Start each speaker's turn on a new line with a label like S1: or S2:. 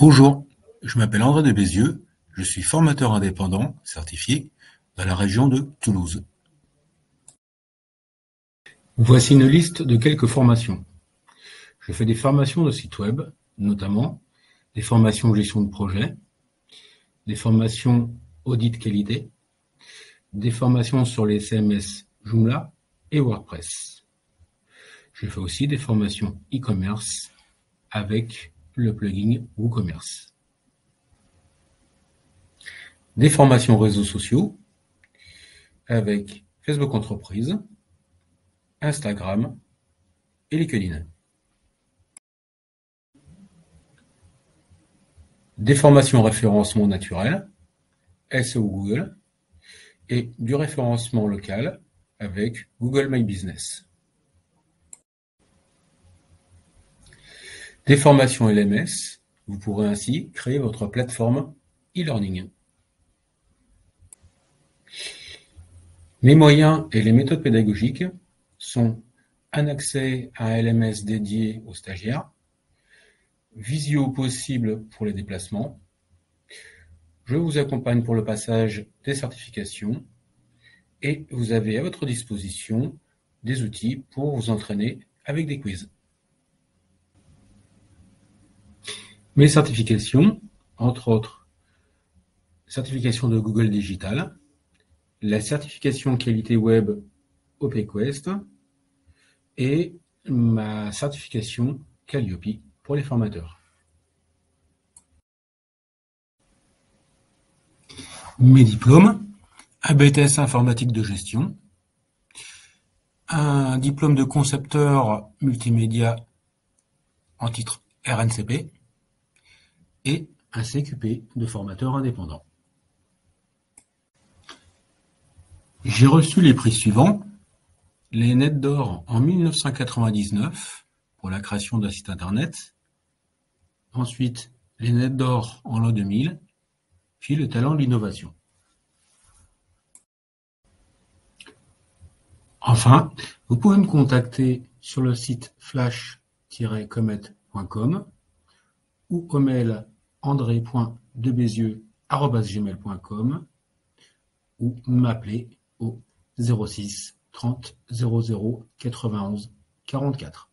S1: Bonjour, je m'appelle André de Bézieux, je suis formateur indépendant certifié dans la région de Toulouse. Voici une liste de quelques formations. Je fais des formations de site web, notamment des formations gestion de projet, des formations audit qualité, des formations sur les CMS Joomla et WordPress. Je fais aussi des formations e-commerce avec le plugin WooCommerce. Des formations réseaux sociaux avec Facebook Entreprise, Instagram et LinkedIn. Des formations référencement naturel, SEO Google et du référencement local avec Google My Business. Des formations LMS, vous pourrez ainsi créer votre plateforme e-learning. Les moyens et les méthodes pédagogiques sont un accès à un LMS dédié aux stagiaires, visio possible pour les déplacements, je vous accompagne pour le passage des certifications et vous avez à votre disposition des outils pour vous entraîner avec des quiz. Mes certifications, entre autres, certification de Google Digital, la certification qualité web OPQuest et ma certification Calliope pour les formateurs. Mes diplômes, un BTS informatique de gestion, un diplôme de concepteur multimédia en titre RNCP, et un CQP de formateur indépendant. J'ai reçu les prix suivants. Les Net d'Or en 1999 pour la création d'un site internet. Ensuite, les Net d'Or en l'an 2000, puis le talent de l'innovation. Enfin, vous pouvez me contacter sur le site flash-comet.com ou au mail andré.debézieux.gmail.com ou m'appeler au 06 30 00 91 44.